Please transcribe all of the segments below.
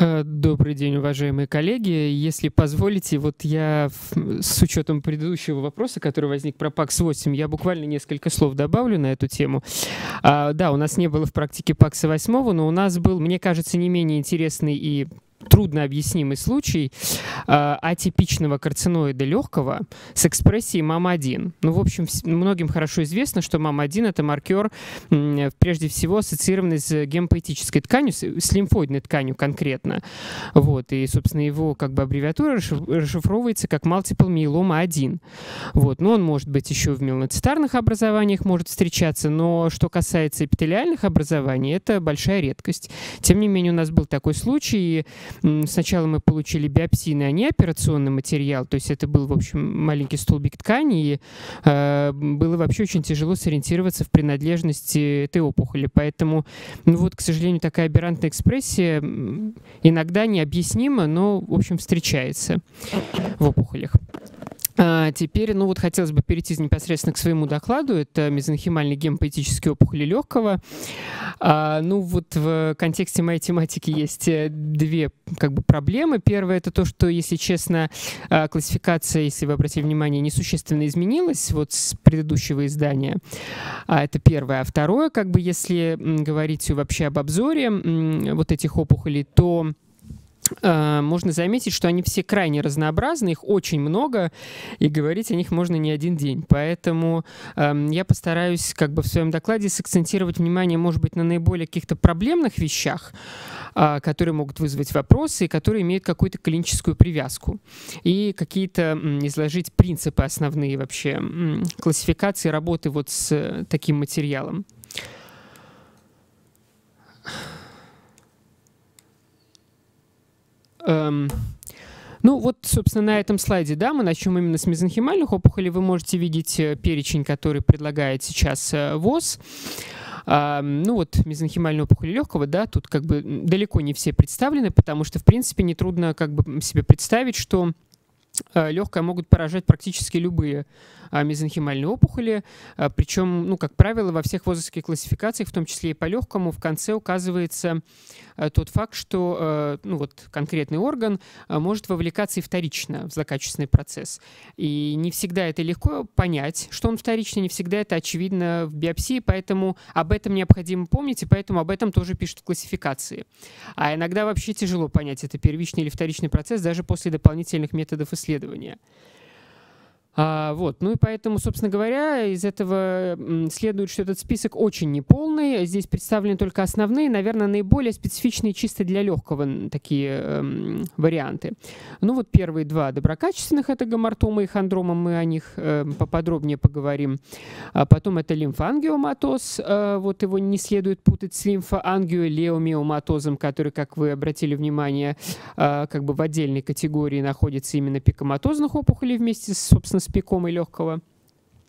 Э, добрый день, уважаемые коллеги. Если позволите, вот я с учетом предыдущего вопроса, который возник про ПАКС 8, я буквально несколько слов добавлю на эту тему. А, да, у нас не было в практике ПАКСа 8, но у нас был, мне кажется, не менее интересный и трудно объяснимый случай э, атипичного карциноида легкого с экспрессией МАМ-1. Ну, в общем, многим хорошо известно, что МАМ-1 — это маркер, э, прежде всего, ассоциированный с гемопоэтической тканью, с, с лимфоидной тканью конкретно. Вот, и, собственно, его как бы аббревиатура расшифровывается как multiple myeloma 1. Вот, но он может быть еще в меланоцитарных образованиях может встречаться, но что касается эпителиальных образований, это большая редкость. Тем не менее, у нас был такой случай, Сначала мы получили биопсийный, а не операционный материал, то есть это был, в общем, маленький столбик ткани, и э, было вообще очень тяжело сориентироваться в принадлежности этой опухоли. Поэтому, ну вот, к сожалению, такая аберрантная экспрессия иногда необъяснима, но, в общем, встречается в опухолях. А, теперь, ну вот хотелось бы перейти непосредственно к своему докладу. Это мезонхимальный гемопоэтический опухоли легкого. А, ну вот в контексте моей тематики есть э, две как бы проблемы. Первое это то, что, если честно, а, классификация, если вы обратили внимание, несущественно изменилась вот с предыдущего издания. А, это первое. А второе, как бы, если говорить вообще об обзоре вот этих опухолей, то можно заметить, что они все крайне разнообразны, их очень много, и говорить о них можно не один день. Поэтому э, я постараюсь как бы в своем докладе сакцентировать внимание, может быть, на наиболее каких-то проблемных вещах, э, которые могут вызвать вопросы, и которые имеют какую-то клиническую привязку. И какие-то э, изложить принципы основные вообще э, классификации работы вот с э, таким материалом. Эм, ну вот, собственно, на этом слайде, да, мы начнем именно с мезонхимальных опухолей. Вы можете видеть э, перечень, который предлагает сейчас э, ВОЗ. А, ну вот мезонхимальная опухоль легкого, да, тут как бы далеко не все представлены, потому что, в принципе, нетрудно как бы себе представить, что Э, легкое могут поражать практически любые а, мезонхимальные опухоли. А, Причем, ну, как правило, во всех возрастных классификациях, в том числе и по легкому, в конце указывается э, тот факт, что ну, вот, конкретный орган может вовлекаться и вторично в злокачественный процесс. И не всегда это легко понять, что он вторичный, не всегда это очевидно в биопсии, поэтому об этом необходимо помнить, и поэтому об этом тоже пишут в классификации. А иногда вообще тяжело понять, это первичный или вторичный процесс даже после дополнительных методов исследования. А, вот, ну и поэтому, собственно говоря, из этого следует, что этот список очень неполный. Здесь представлены только основные, наверное, наиболее специфичные чисто для легкого такие эм, варианты. Ну вот первые два доброкачественных, это гомортома и хондрома, мы о них э, поподробнее поговорим. А потом это лимфангиоматоз, э, вот его не следует путать с лимфоангиолеомиоматозом, который, как вы обратили внимание, э, как бы в отдельной категории находится именно пикоматозных опухолей вместе с, собственно, с пикомой легкого.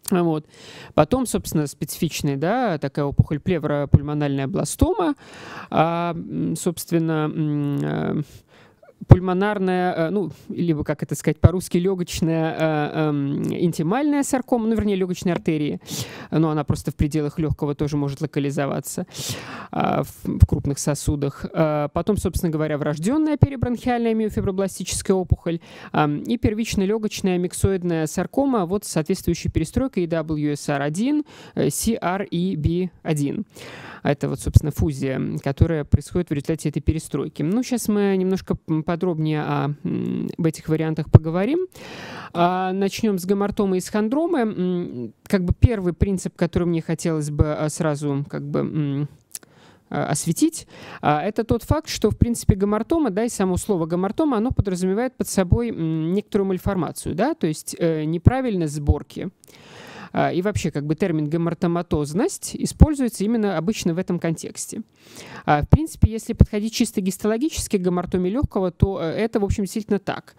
Вот. Потом, собственно, специфичная, да, такая опухоль плевропульмональная бластома. А, собственно, пульмонарная, э, ну, либо, как это сказать по-русски, легочная э, эм, интимальная саркома, ну, вернее, легочная артерия, но она просто в пределах легкого тоже может локализоваться э, в крупных сосудах. Потом, собственно говоря, врожденная перебронхиальная миофибробластическая опухоль эм, и первичная легочная миксоидная саркома, вот соответствующая перестройка EWSR1, CREB1. Это вот, собственно, фузия, которая происходит в результате этой перестройки. Ну, сейчас мы немножко подробнее о, об этих вариантах поговорим. А, начнем с гомортомы и с хондромы. Как бы первый принцип, который мне хотелось бы а, сразу как бы а, осветить, а, это тот факт, что, в принципе, гомортома, да, и само слово гомортома, оно подразумевает под собой некоторую мальформацию, да, то есть э, неправильность сборки. А, и вообще, как бы термин гемортоматозность используется именно обычно в этом контексте. А, в принципе, если подходить чисто гистологически к гомортоме легкого, то э, это, в общем, действительно так.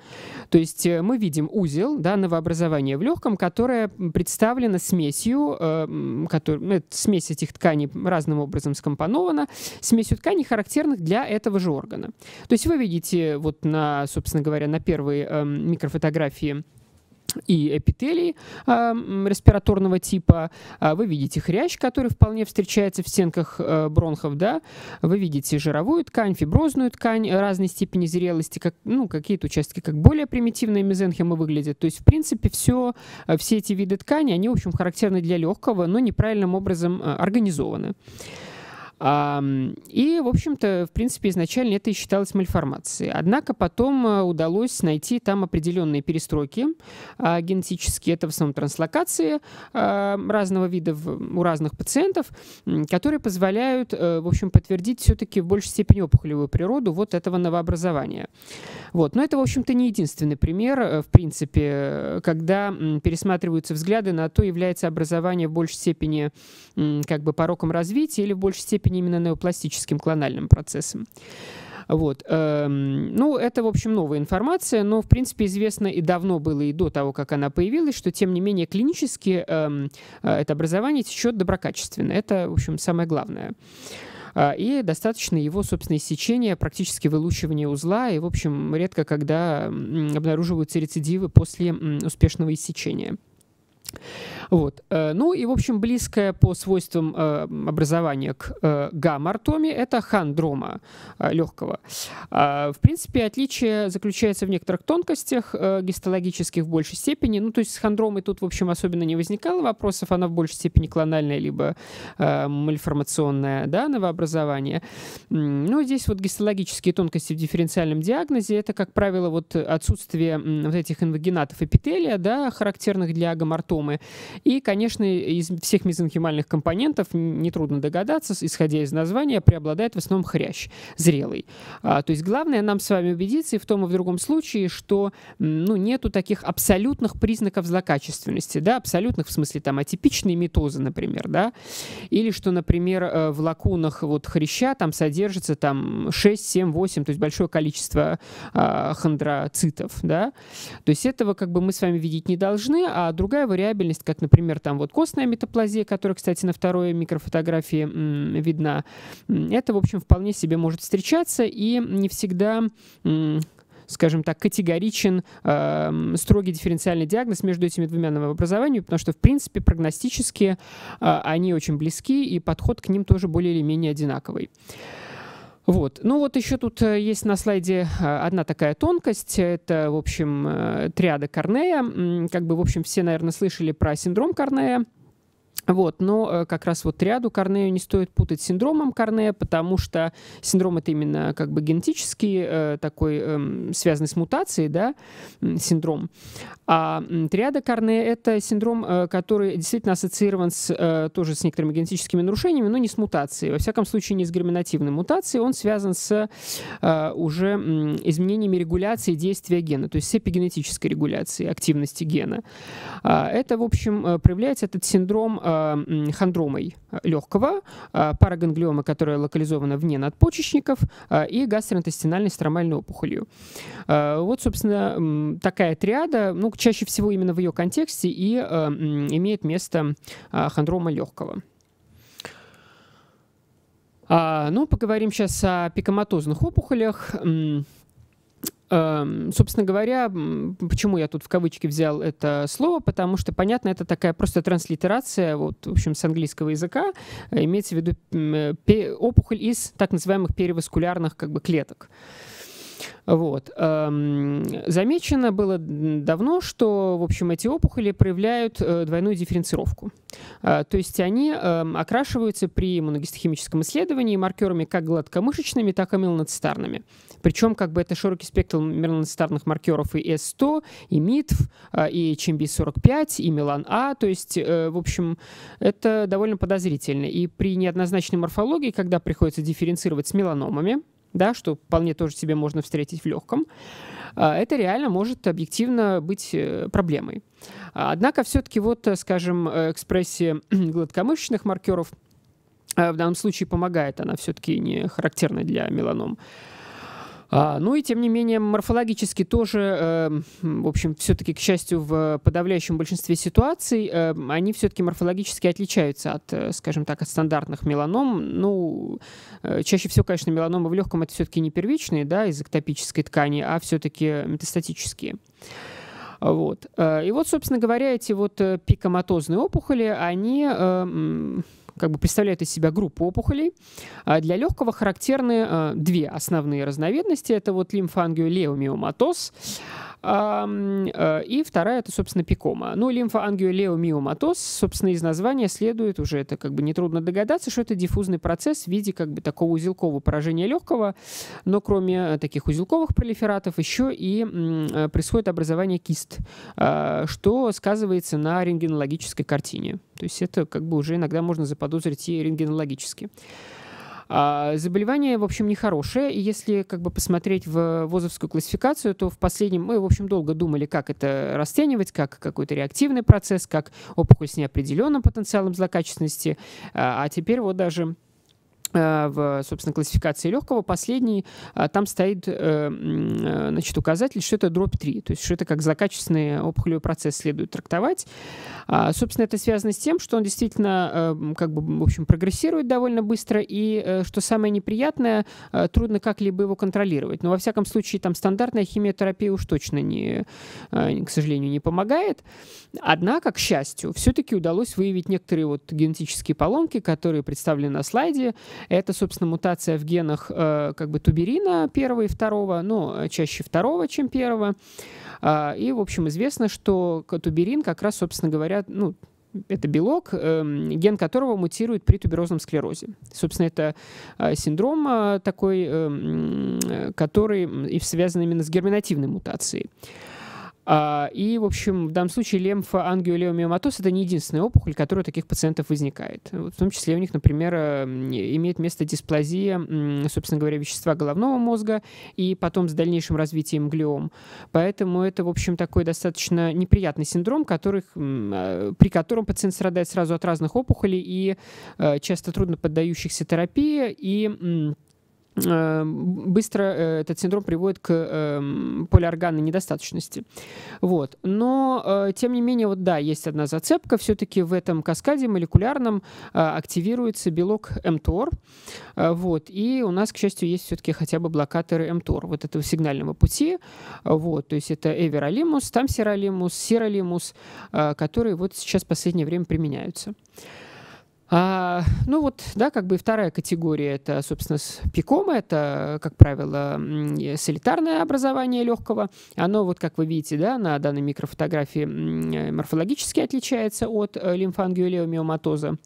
То есть э, мы видим узел да, новообразования в легком, которое представлено смесью, э, который, ну, смесь этих тканей разным образом скомпонована, смесью тканей, характерных для этого же органа. То есть вы видите вот на, собственно говоря, на первой микрофотографии и эпителий э, респираторного типа. А вы видите хрящ, который вполне встречается в стенках э, бронхов, да. Вы видите жировую ткань, фиброзную ткань разной степени зрелости, как, ну, какие-то участки как более примитивные мезенхимы выглядят. То есть, в принципе, все, э, все эти виды ткани, они, в общем, характерны для легкого, но неправильным образом э, организованы. И, в общем-то, в принципе, изначально это и считалось мальформацией. Однако потом э, удалось найти там определенные перестройки а, генетические. Это в основном транслокации а, разного вида у разных пациентов, которые позволяют, э, в общем, подтвердить все-таки в большей степени опухолевую природу вот этого новообразования. Вот. Но это, в общем-то, не единственный пример, э, в принципе, когда пересматриваются взгляды на то, является образование в большей степени как бы пороком развития или в большей степени именно неопластическим клональным процессом. Вот. Эм, ну, это, в общем, новая информация, но, в принципе, известно и давно было, и до того, как она появилась, что, тем не менее, клинически эм, э, это образование течет доброкачественно. Это, в общем, самое главное. А, и достаточно его, собственно, иссечения, практически вылучивания узла, и, в общем, редко когда обнаруживаются рецидивы после успешного иссечения. Вот. Э, ну и, в общем, близкое по свойствам э, образования к э, гамма-артоме это хандрома легкого. А, в принципе, отличие заключается в некоторых тонкостях гистологических в большей степени. Ну, то есть с хандромой тут, в общем, особенно не возникало вопросов. Она в большей степени клональная либо мальформационная, да, новообразование. Ну, здесь вот гистологические тонкости в дифференциальном диагнозе это, как правило, вот отсутствие вот этих инвагинатов эпителия, да, характерных для гамартомы. И, конечно, из всех мезонхимальных компонентов, нетрудно догадаться, исходя из названия, преобладает в основном хрящ, зрелый. А, то есть главное нам с вами убедиться и в том и в другом случае, что ну, нету таких абсолютных признаков злокачественности, да, абсолютных в смысле там атипичные метозы, например, да, или что, например, э, в лакунах вот хряща там содержится там 6, 7, 8, то есть большое количество а, хондроцитов, да, то есть этого как бы мы с вами видеть не должны, а другая вариабельность как, например, там вот костная метаплазия, которая, кстати, на второй микрофотографии видна, это, в общем, вполне себе может встречаться и не всегда скажем так, категоричен э, строгий дифференциальный диагноз между этими двумя новообразованиями, потому что, в принципе, прогностически э, они очень близки, и подход к ним тоже более или менее одинаковый. Вот. Ну вот еще тут э, есть на слайде э, одна такая тонкость. Это, в общем, э, триада Корнея. Как бы, в общем, все, наверное, слышали про синдром Корнея. Вот, но э, как раз вот ряду Корнею не стоит путать с синдромом Корнея, потому что синдром это именно как бы генетический, э, такой э, связанный с мутацией, да, синдром. А триада Корнея это синдром, э, который действительно ассоциирован с, тоже с некоторыми генетическими нарушениями, но не с мутацией. Во всяком случае, не с герминативной мутацией. Он связан с уже изменениями регуляции действия гена, то есть с эпигенетической регуляцией активности гена. Э, это, в общем, проявляется этот синдром э, Э, хондромой легкого, э, параганглиома, которая локализована вне надпочечников, э, и гастроинтестинальной стромальной опухолью. Вот, собственно, такая триада, ну, чаще всего именно в ее контексте и имеет место хондрома легкого. А, ну, поговорим сейчас о пикоматозных опухолях. Эм, собственно говоря, почему я тут в кавычки взял это слово, потому что, понятно, это такая просто транслитерация, вот, в общем, с английского языка, э, имеется в виду опухоль из так называемых переваскулярных как бы, клеток. Вот. Эм, замечено было давно, что, в общем, эти опухоли проявляют э, двойную дифференцировку. Э, то есть они эм, окрашиваются при иммуногистохимическом исследовании маркерами как гладкомышечными, так и меланоцитарными. Причем как бы это широкий спектр меланоцитарных маркеров и S100, и МИТВ, э, и ЧМБ-45, и Мелан-А. То есть, в общем, это довольно подозрительно. И при неоднозначной морфологии, когда приходится дифференцировать с меланомами, да, что вполне тоже себе можно встретить в легком, а, это реально может объективно быть э, проблемой. Однако все-таки вот, э, скажем, экспрессия гладкомышечных маркеров э, в данном случае помогает, она все-таки не характерна для меланом. А, ну и тем не менее морфологически тоже, э, в общем, все-таки, к счастью, в подавляющем большинстве ситуаций э, они все-таки морфологически отличаются от, э, скажем так, от стандартных меланом. Ну, чаще всего, конечно, меланомы в легком это все-таки не первичные, да, из эктопической ткани, а все-таки метастатические. Вот. И вот, собственно говоря, эти вот пикоматозные опухоли, они как бы представляют из себя группу опухолей. Для легкого характерны две основные разновидности. Это вот лимфангиолеомиоматоз, и вторая это, собственно, пикома. Ну, лимфоангиолеомиоматоз, собственно, из названия следует уже, это как бы нетрудно догадаться, что это диффузный процесс в виде как бы такого узелкового поражения легкого, но кроме таких узелковых пролифератов еще и э, происходит образование кист, э, что сказывается на рентгенологической картине. То есть это как бы уже иногда можно заподозрить и рентгенологически. А, заболевание, в общем, нехорошее, и если как бы посмотреть в ВОЗовскую классификацию, то в последнем мы, в общем, долго думали, как это расценивать, как какой-то реактивный процесс, как опухоль с неопределенным потенциалом злокачественности, а, а теперь вот даже в, собственно, классификации легкого, последний, э, там стоит э, значит, указатель, что это дробь 3, то есть что это как злокачественный опухолевый процесс следует трактовать. А, собственно, это связано с тем, что он действительно как бы, в общем, прогрессирует довольно быстро, и, что самое неприятное, трудно как-либо его контролировать. Но, во всяком случае, там стандартная химиотерапия уж точно, не, к сожалению, не помогает. Однако, к счастью, все-таки удалось выявить некоторые вот генетические поломки, которые представлены на слайде, это, собственно, мутация в генах э, как бы туберина первого и второго, но чаще второго, чем первого. Э, и, в общем, известно, что туберин как раз, собственно говоря, ну, это белок, э, ген которого мутирует при туберозном склерозе. Собственно, это э, синдром э, такой, э, который и связан именно с герминативной мутацией. А, и, в общем, в данном случае лемфоангиолеомиоматоз – это не единственная опухоль, которая у таких пациентов возникает. В том числе у них, например, имеет место дисплазия, собственно говоря, вещества головного мозга и потом с дальнейшим развитием глиом. Поэтому это, в общем, такой достаточно неприятный синдром, который, э, при котором пациент страдает сразу от разных опухолей и э, часто трудно поддающихся терапии, и быстро э, этот синдром приводит к эм, полиорганной недостаточности. Вот. Но, э, тем не менее, вот да, есть одна зацепка. Все-таки в этом каскаде молекулярном активируется белок МТОР. Вот. И у нас, к счастью, есть все-таки хотя бы блокаторы МТОР, вот этого сигнального пути. Вот. То есть это эверолимус, тамсиролимус, сиролимус, которые вот сейчас в последнее время применяются. А, ну вот, да, как бы вторая категория это, собственно, пикома, это, как правило, солитарное образование легкого. Оно, вот как вы видите, да, на данной микрофотографии морфологически отличается от э, лимфангиолеомиоматоза.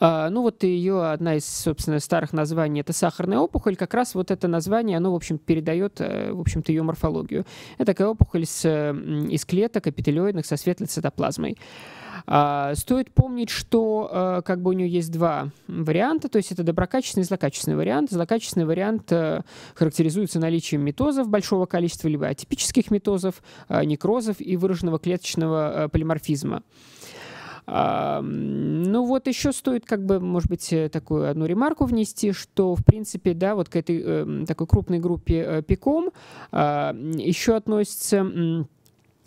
Uh, ну вот ее одна из, собственно, старых названий это сахарная опухоль. Как раз вот это название, оно, в общем, передает, э, в общем-то, ее морфологию. Это такая опухоль с, из клеток эпителиоидных со светлой цитоплазмой. А, стоит помнить, что а, как бы у нее есть два варианта, то есть это доброкачественный и злокачественный вариант. Злокачественный вариант а, характеризуется наличием метозов большого количества, либо атипических метозов, а, некрозов и выраженного клеточного а, полиморфизма. А, ну вот еще стоит как бы, может быть, э, такую одну ремарку внести, что, в принципе, да, вот к этой э, такой крупной группе э, пиком э, еще относится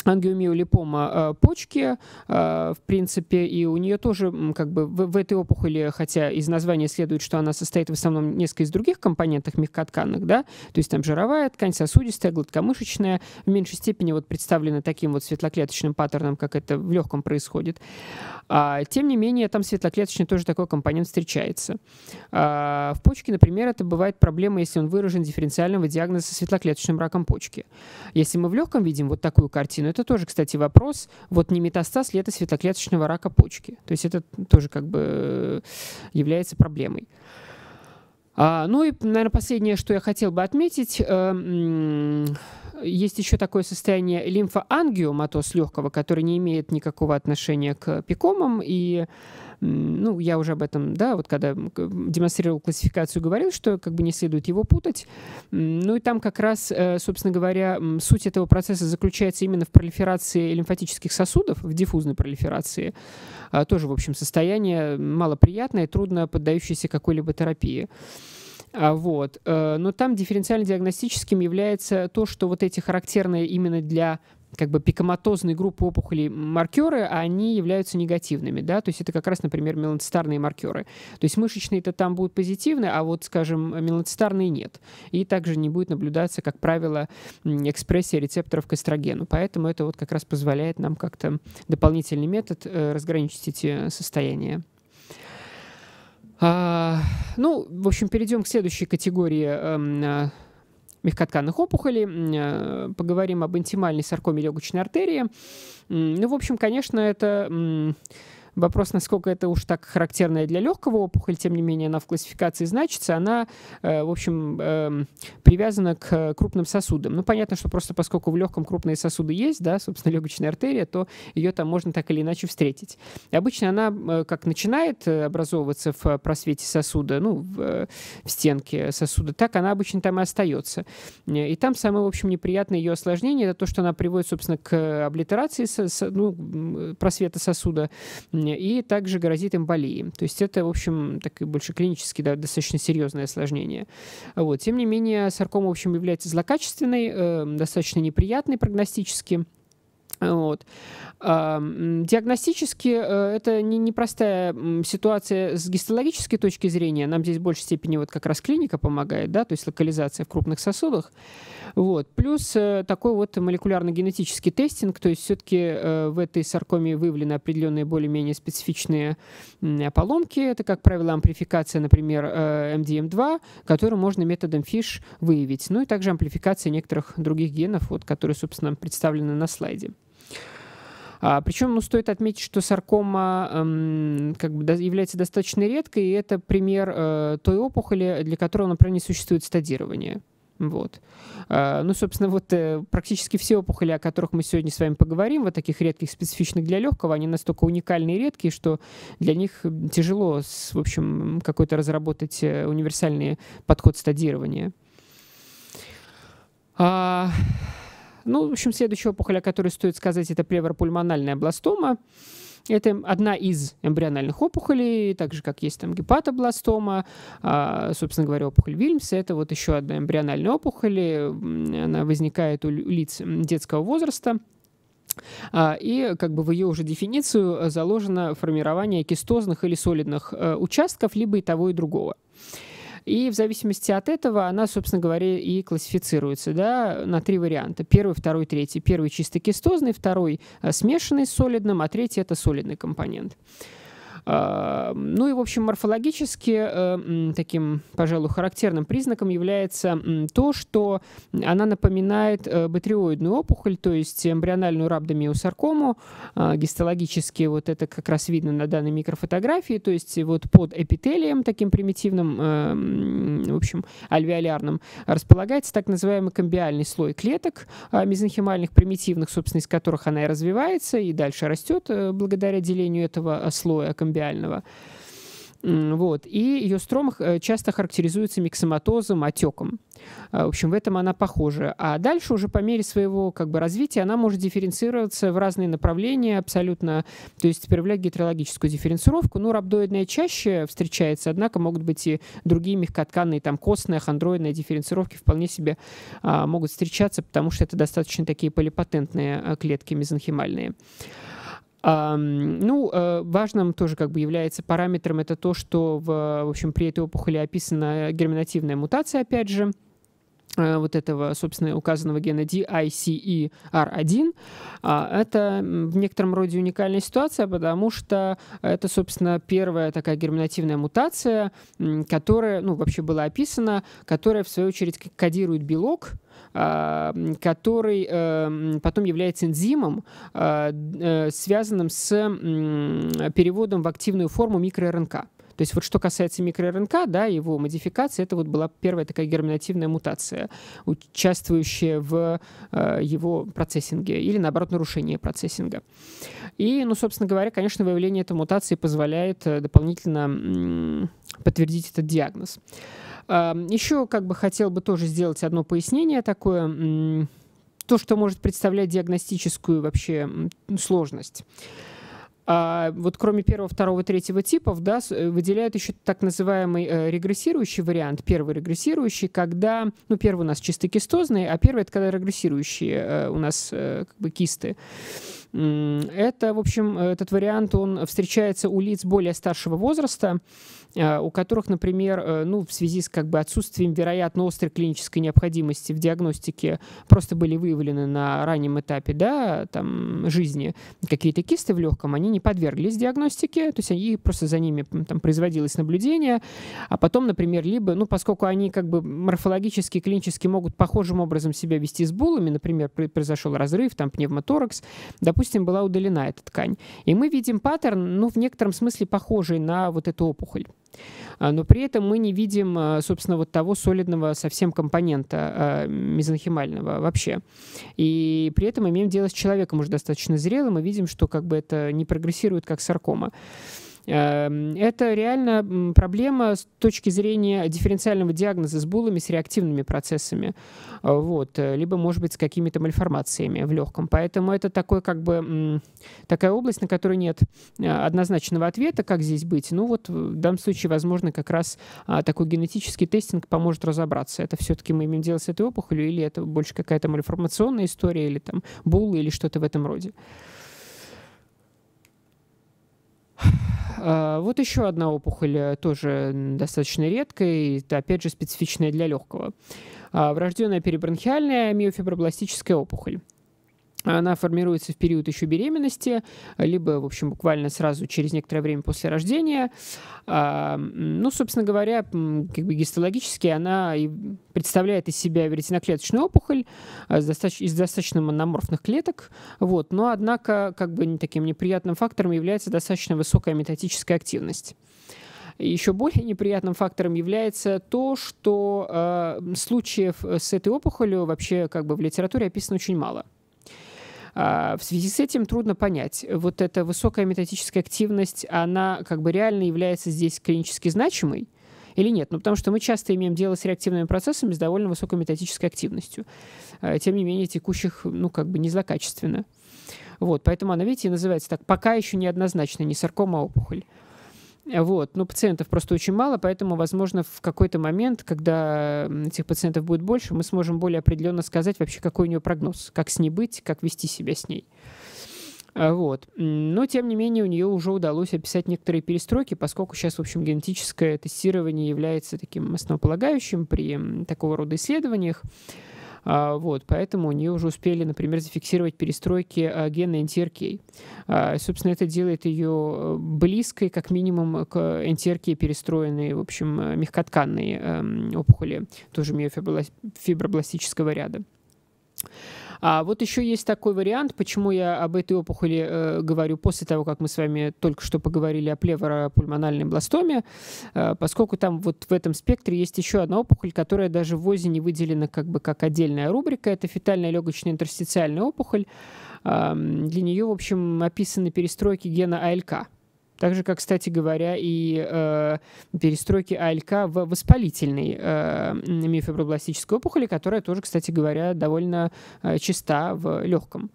ангиомиолипома э, почки, э, в принципе, и у нее тоже как бы в, этой опухоли, хотя из названия следует, что она состоит в основном несколько из других компонентов мягкотканных, да, то есть там жировая ткань, сосудистая, гладкомышечная, в меньшей степени вот представлена таким вот светлоклеточным паттерном, как это в легком происходит. А, тем не менее, там светлоклеточный тоже такой компонент встречается. А, в почке, например, это бывает проблема, если он выражен дифференциального диагноза светлоклеточным раком почки. Если мы в легком видим вот такую картину, это тоже, кстати, вопрос, вот не метастаз ли это светоклеточного рака почки. То есть это тоже как бы является проблемой. А, ну и, наверное, последнее, что я хотел бы отметить, э, есть еще такое состояние лимфоангиоматоз легкого, который не имеет никакого отношения к пикомам и ну, я уже об этом, да, вот когда демонстрировал классификацию, говорил, что как бы не следует его путать. Ну и там как раз, э, собственно говоря, суть этого процесса заключается именно в пролиферации лимфатических сосудов, в диффузной пролиферации. А, тоже, в общем, состояние малоприятное, трудно поддающееся какой-либо терапии. А, вот. Э, но там дифференциально-диагностическим является то, что вот эти характерные именно для как бы пикоматозные группы опухолей маркеры, они являются негативными, да, то есть это как раз, например, меланоцитарные маркеры. То есть мышечные-то там будут позитивны, а вот, скажем, меланоцитарные нет. И также не будет наблюдаться, как правило, экспрессия рецепторов к эстрогену. Поэтому это вот как раз позволяет нам как-то дополнительный метод э, разграничить эти состояния. А, ну, в общем, перейдем к следующей категории э, мягкотканных опухолей, э, поговорим об интимальной саркоме легочной артерии. Ну, в общем, конечно, это Вопрос, насколько это уж так характерная для легкого опухоль, тем не менее она в классификации значится, она, э, в общем, эм, привязана к крупным сосудам. Ну, понятно, что просто поскольку в легком крупные сосуды есть, да, собственно, легочная артерия, то ее там можно так или иначе встретить. И обычно она э, как начинает э, образовываться в просвете сосуда, ну, в, стенке сосуда, так она обычно там и остается. И там самое, в общем, неприятное ее осложнение, это то, что она приводит, собственно, к облитерации ну, просвета сосуда, и также грозит эмболией. То есть это, в общем, так больше клинически да, достаточно серьезное осложнение. Вот. Тем не менее, саркома, в общем, является злокачественной, э, достаточно неприятной прогностически. Вот. Диагностически э, это не непростая ситуация с гистологической точки зрения. Нам здесь в большей степени вот как раз клиника помогает, да, то есть локализация в крупных сосудах. Вот. Плюс э, такой вот молекулярно-генетический тестинг, то есть все-таки э, в этой саркоме выявлены определенные более-менее специфичные поломки. Это, как правило, амплификация, например, MDM2, которую можно методом FISH выявить. Ну и также амплификация некоторых других генов, вот, которые, собственно, представлены на слайде. А, причем, ну, стоит отметить, что саркома эм, как бы является достаточно редкой, и это пример э, той опухоли, для которой, например, не существует стадирования. Вот. А, ну, собственно, вот э, практически все опухоли, о которых мы сегодня с вами поговорим, вот таких редких, специфичных для легкого, они настолько уникальные и редкие, что для них тяжело, в общем, какой-то разработать э, универсальный подход стадирования. Ну, в общем, следующая опухоль, о которой стоит сказать, это плевропульмональная бластома. Это одна из эмбриональных опухолей, так же, как есть там гепатобластома, а, собственно говоря, опухоль Вильмса. Это вот еще одна эмбриональная опухоль. Она возникает у лиц детского возраста. А, и как бы в ее уже дефиницию заложено формирование кистозных или солидных э, участков, либо и того, и другого. И в зависимости от этого она, собственно говоря, и классифицируется да, на три варианта. Первый, второй, третий. Первый чисто кистозный, второй э, смешанный с солидным, а третий это солидный компонент. А, ну и, в общем, морфологически э, таким, пожалуй, характерным признаком является то, что она напоминает э, батриоидную опухоль, то есть эмбриональную рhabdomyosаркому. А, гистологически вот это как раз видно на данной микрофотографии, то есть вот под эпителием таким примитивным, э, в общем, альвеолярным, располагается так называемый комбиальный слой клеток а, мезонхимальных примитивных, собственно, из которых она и развивается, и дальше растет благодаря делению этого слоя комбиального амбиального. Вот. И ее стромах э, часто характеризуется миксоматозом, отеком. А, в общем, в этом она похожа. А дальше уже по мере своего как бы, развития она может дифференцироваться в разные направления абсолютно, то есть проявлять гетерологическую дифференцировку. Ну, рhabdoидная чаще встречается, однако могут быть и другие мягкотканные, там, костные, хондроидные дифференцировки вполне себе а, могут встречаться, потому что это достаточно такие полипатентные а, клетки мезонхимальные. Ну, э, важным тоже как бы является параметром это то, что в, в общем, при этой опухоли описана герминативная мутация, опять же, э, вот этого, собственно, указанного гена DICER1, а, это в некотором роде уникальная ситуация, потому что это, собственно, первая такая герминативная мутация, которая, ну, вообще была описана, которая, в свою очередь, кодирует белок, который э, потом является энзимом, а, э, связанным с переводом в активную форму микроРНК. То есть вот что касается микроРНК, да, его модификации, это вот была первая такая герминативная мутация, участвующая в э, его процессинге или, наоборот, нарушение процессинга. И, ну, собственно говоря, конечно, выявление этой мутации позволяет э, дополнительно э, подтвердить этот диагноз. Еще как бы хотел бы тоже сделать одно пояснение такое, то, что может представлять диагностическую вообще сложность. А вот кроме первого, второго, третьего типов, да, э, выделяют еще так называемый э, регрессирующий вариант, первый регрессирующий, когда, ну, первый у нас чисто кистозный, а первый это когда регрессирующие э, у нас как бы кисты. Это, в общем, этот вариант, он встречается у лиц более старшего возраста, у которых, например, э, ну, в связи с как бы отсутствием вероятно острой клинической необходимости в диагностике просто были выявлены на раннем этапе да, там, жизни какие-то кисты в легком, они не подверглись диагностике, то есть они просто за ними там производилось наблюдение, а потом, например, либо, ну, поскольку они как бы морфологически, клинически могут похожим образом себя вести с булами, например, произошел разрыв, там, пневмоторакс, допустим, была удалена эта ткань. И мы видим паттерн, ну, в некотором смысле похожий на вот эту опухоль. А, но при этом мы не видим, а, собственно, вот того солидного совсем компонента а, мезонхимального вообще. И при этом имеем дело с человеком уже достаточно зрелым, и видим, что как бы это не прогрессирует как саркома. Эм, это реально проблема с точки зрения дифференциального диагноза с булами с реактивными процессами, э, вот, э, либо, может быть, с какими-то мальформациями в легком. Поэтому это такой, как бы, такая область, на которой нет э, однозначного ответа, как здесь быть. Ну вот в данном случае, возможно, как раз а, такой генетический тестинг поможет разобраться. Это все-таки мы имеем дело с этой опухолью, или это больше какая-то мальформационная история, или там булы, или что-то в этом роде. А, вот еще одна опухоль, э, тоже достаточно редкая, это опять же специфичная для легкого. А, врожденная перебронхиальная миофибробластическая опухоль. Она формируется в период еще беременности, либо, в общем, буквально сразу через некоторое время после рождения. А, ну, собственно говоря, как бы гистологически она представляет из себя ретиноклеточную опухоль а, из достаточно мономорфных клеток. Вот. Но, однако, как бы таким неприятным фактором является достаточно высокая метатическая активность. Еще более неприятным фактором является то, что э, случаев с этой опухолью вообще как бы в литературе описано очень мало. А, в связи с этим трудно понять, вот эта высокая метатическая активность, она как бы реально является здесь клинически значимой, или нет? Ну, потому что мы часто имеем дело с реактивными процессами с довольно высокой метатической активностью. А, тем не менее, текущих, ну, как бы не злокачественно. Вот, поэтому она, видите, называется так, пока еще неоднозначно, не саркома, а опухоль. Вот. Но пациентов просто очень мало, поэтому, возможно, в какой-то момент, когда этих пациентов будет больше, мы сможем более определенно сказать вообще, какой у нее прогноз, как с ней быть, как вести себя с ней. А, вот. Но, тем не менее, у нее уже удалось описать некоторые перестройки, поскольку сейчас, в общем, генетическое тестирование является таким основополагающим при такого рода исследованиях. А, вот, поэтому нее уже успели, например, зафиксировать перестройки а, гена NTRK. А, собственно, это делает ее э, близкой, как минимум, к NTRK перестроенной, в общем, мягкотканной эм, опухоли, тоже миофибробластического ряда. А вот еще есть такой вариант, почему я об этой опухоли э, говорю после того, как мы с вами только что поговорили о плевропульмональной бластоме, э, поскольку там вот в этом спектре есть еще одна опухоль, которая даже в ВОЗе не выделена как бы как отдельная рубрика. Это фетальная легочная интерстициальная опухоль. Э, для нее, в общем, описаны перестройки гена АЛК. Так же, как, кстати говоря, и э, перестройки АЛК в воспалительной э, миофибробластической опухоли, которая тоже, кстати говоря, довольно э, чиста в легком.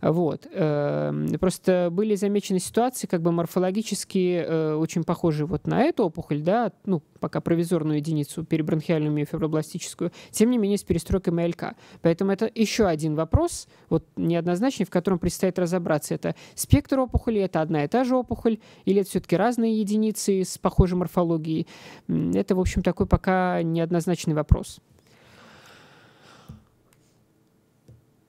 Вот. Э, просто были замечены ситуации, как бы морфологически э, очень похожие вот на эту опухоль, да, ну, пока провизорную единицу, перебронхиальную миофибробластическую, тем не менее с перестройкой МЛК. Поэтому это еще один вопрос, вот неоднозначный, в котором предстоит разобраться. Это спектр опухоли, это одна и та же опухоль, или это все-таки разные единицы с похожей морфологией? Это, в общем, такой пока неоднозначный вопрос.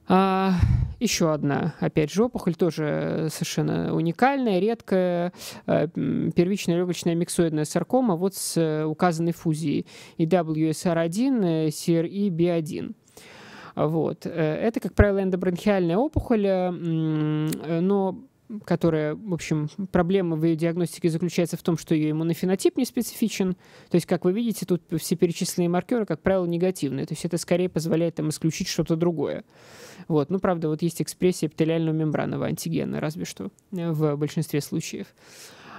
А, еще одна, опять же, опухоль, тоже совершенно уникальная, редкая, э, первичная легочная миксоидная саркома вот с э, указанной фузией EWSR1, CRE-B1. Вот. Э, это, как правило, эндобронхиальная опухоль, но которая, в общем, проблема в ее диагностике заключается в том, что ее иммунофенотип не специфичен. То есть, как вы видите, тут все перечисленные маркеры, как правило, негативные. То есть это скорее позволяет им исключить что-то другое. Вот. Ну, правда, вот есть экспрессия эпителиального мембранного антигена, разве что, в большинстве случаев.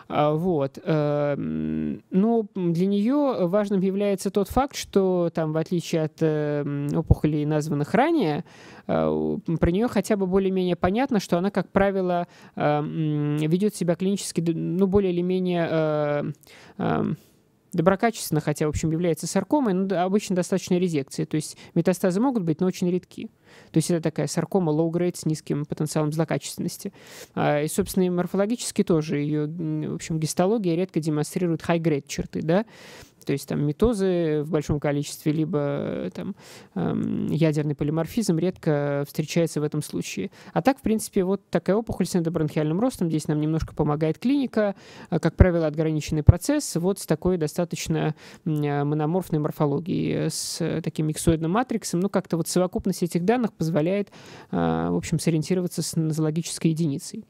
А, вот. Эм, но для нее важным является тот факт, что там, в отличие от эм, опухолей, названных ранее, э, про нее хотя бы более-менее понятно, что она, как правило, эм, ведет себя клинически, ну, более или менее доброкачественно, хотя, в общем, является саркомой, но обычно достаточно резекции. То есть метастазы могут быть, но очень редки. То есть это такая саркома low-grade с низким потенциалом злокачественности. А, и, собственно, и морфологически тоже ее, в общем, гистология редко демонстрирует high-grade черты, да, то есть там метозы в большом количестве, либо э, там эм, ядерный полиморфизм редко встречается в этом случае. А так, в принципе, вот такая опухоль с эндобронхиальным ростом, здесь нам немножко помогает клиника, э, как правило, ограниченный процесс, вот с такой достаточно э, мономорфной морфологией, с таким миксоидным матриксом, ну, как-то вот совокупность этих данных позволяет, в общем, сориентироваться с нозологической единицей.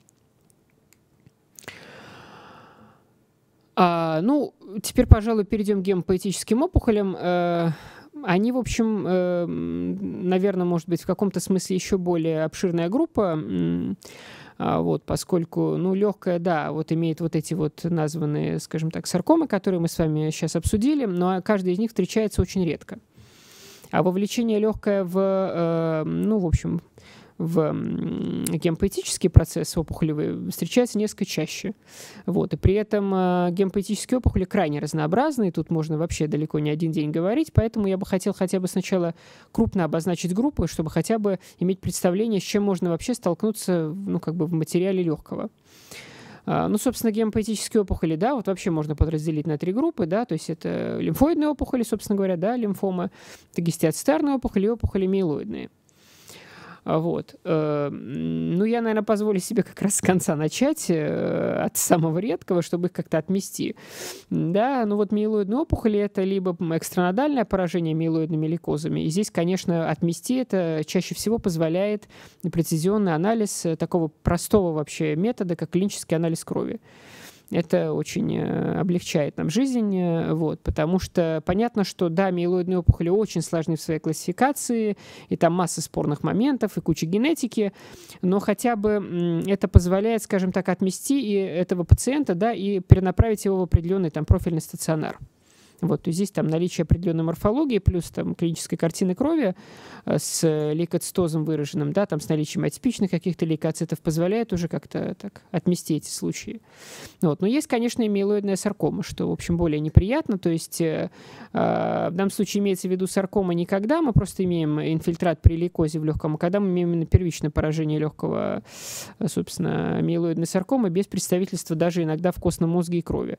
А, ну, теперь, пожалуй, перейдем к гемопоэтическим опухолям. Э, они, в общем, э, наверное, может быть, в каком-то смысле еще более обширная группа. А, вот, поскольку, ну, легкая, да, вот имеет вот эти вот названные, скажем так, саркомы, которые мы с вами сейчас обсудили, но каждый из них встречается очень редко. А вовлечение легкое в, э, ну, в общем, в гемопоэтический процесс опухолевый встречается несколько чаще. Вот. И при этом э, гемопоэтические опухоли крайне разнообразны, и тут можно вообще далеко не один день говорить, поэтому я бы хотел хотя бы сначала крупно обозначить группы, чтобы хотя бы иметь представление, с чем можно вообще столкнуться ну, как бы в материале легкого. А, ну, собственно, гемопоэтические опухоли, да, вот вообще можно подразделить на три группы, да, то есть это лимфоидные опухоли, собственно говоря, да, лимфома, это гистиоцитарные опухоли и опухоли миелоидные. А, вот. Э, ну, я, наверное, позволю себе как раз с конца начать, э, от самого редкого, чтобы их как-то отмести. Да, ну вот миелоидные опухоли — это либо экстранодальное поражение миелоидными лейкозами, и здесь, конечно, отмести это чаще всего позволяет прецизионный анализ такого простого вообще метода, как клинический анализ крови. Это очень э, облегчает нам жизнь, э, вот, потому что понятно, что, да, миелоидные опухоли очень сложны в своей классификации, и там масса спорных моментов, и куча генетики, но хотя бы это позволяет, скажем так, отмести и этого пациента, да, и перенаправить его в определенный там профильный стационар. Вот, то здесь там наличие определенной морфологии плюс там клинической картины крови э, с лейкоцитозом выраженным, да, там с наличием атипичных каких-то лейкоцитов позволяет уже как-то так отмести эти случаи. Вот. Но есть, конечно, и миелоидная саркома, что, в общем, более неприятно. То есть э, э, в данном случае имеется в виду саркома не когда мы просто имеем инфильтрат при лейкозе в легком, а когда мы имеем именно первичное поражение легкого, собственно, миелоидной саркомы без представительства даже иногда в костном мозге и крови.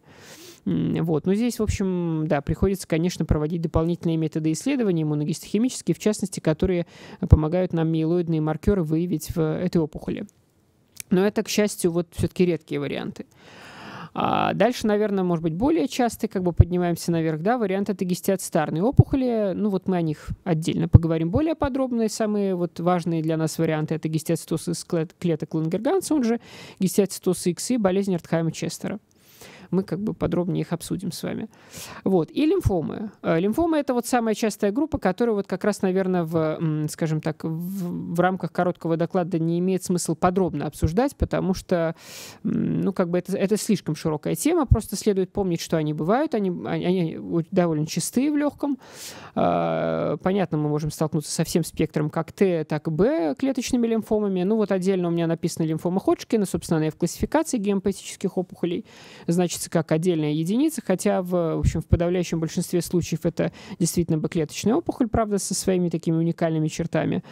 Вот. Но здесь, в общем, да, приходится, конечно, проводить дополнительные методы исследований иммуногистохимические, в частности, которые помогают нам миелоидные маркеры выявить в этой опухоли. Но это, к счастью, вот все-таки редкие варианты. А дальше, наверное, может быть, более часто, как бы поднимаемся наверх, да, вариант это гистиоцитарные опухоли. Ну, вот мы о них отдельно поговорим более подробно. самые вот важные для нас варианты это гистиоцитоз из клеток Лангерганса, он же гистиоцитоз X и болезнь Артхайма-Честера мы как бы подробнее их обсудим с вами. Вот. И лимфомы. Э, лимфомы — это вот самая частая группа, которая вот как раз, наверное, в, скажем так, в, в рамках короткого доклада не имеет смысла подробно обсуждать, потому что, ну, как бы это, это слишком широкая тема, просто следует помнить, что они бывают, они, они довольно чистые в легком. Э, понятно, мы можем столкнуться со всем спектром как Т, так и Б клеточными лимфомами. Ну, вот отдельно у меня написано лимфома Ходжкина, собственно, она и в классификации гемопатических опухолей. Значит, значится как отдельная единица, хотя в, в, общем, в подавляющем большинстве случаев это действительно бэклеточная опухоль, правда, со своими такими уникальными чертами.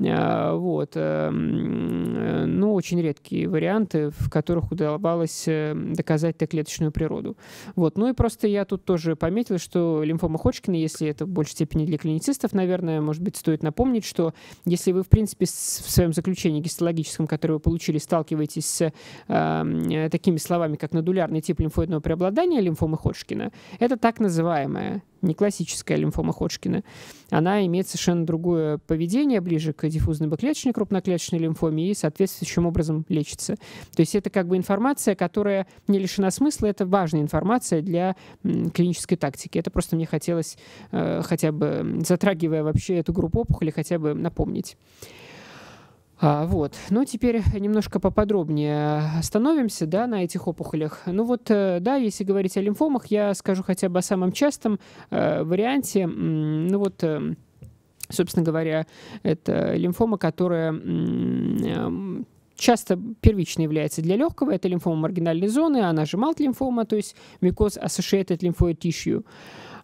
А, вот. Эм, ну, очень редкие варианты, в которых удавалось э, доказать Т-клеточную природу. Вот. Ну и просто я тут тоже пометил, что лимфома Ходжкина, если это в большей степени для клиницистов, наверное, может быть, стоит напомнить, что если вы, в принципе, в своем заключении гистологическом, которое вы получили, сталкиваетесь с э, такими словами, как нодулярный тип лимфоидного преобладания лимфомы Ходжкина, это так называемая не классическая лимфома Ходжкина. Она имеет совершенно другое поведение, ближе к диффузной бэклеточной крупноклеточной лимфоме и соответствующим образом лечится. То есть это как бы информация, которая не лишена смысла, это важная информация для клинической тактики. Это просто мне хотелось, э, хотя бы затрагивая вообще эту группу опухоли, хотя бы напомнить. А, вот. Ну, теперь немножко поподробнее остановимся да, на этих опухолях. Ну вот, э, да, если говорить о лимфомах, я скажу хотя бы о самом частом э, варианте. Ну вот, э, собственно говоря, это лимфома, которая э, часто первично является для легкого. Это лимфома маргинальной зоны, она же малт-лимфома, то есть mucose associated lymphoid tissue.